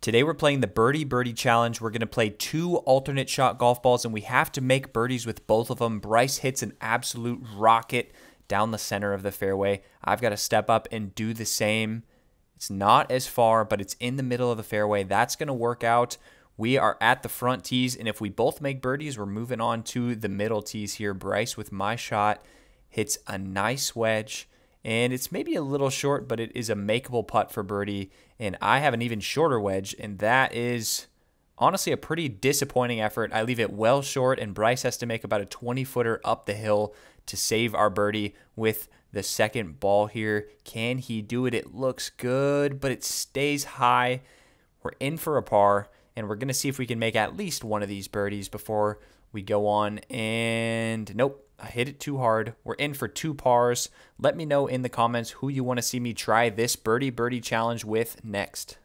Today we're playing the Birdie Birdie Challenge. We're going to play two alternate shot golf balls and we have to make birdies with both of them. Bryce hits an absolute rocket down the center of the fairway. I've got to step up and do the same. It's not as far, but it's in the middle of the fairway. That's going to work out. We are at the front tees, and if we both make birdies, we're moving on to the middle tees here. Bryce with my shot hits a nice wedge and it's maybe a little short, but it is a makeable putt for birdie. And I have an even shorter wedge, and that is honestly a pretty disappointing effort. I leave it well short, and Bryce has to make about a 20 footer up the hill to save our birdie with the second ball here. Can he do it? It looks good, but it stays high. We're in for a par, and we're going to see if we can make at least one of these birdies before we go on. And nope, I hit it too hard. We're in for two pars. Let me know in the comments who you want to see me try this birdie birdie challenge with next.